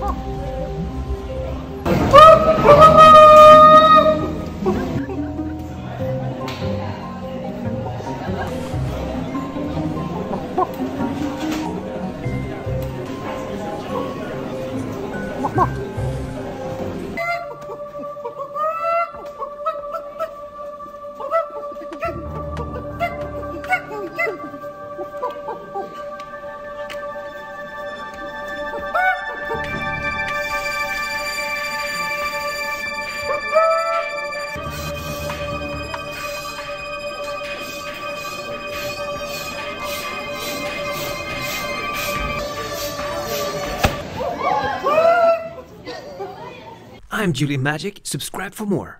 Oh. I'm Julie Magic. Subscribe for more.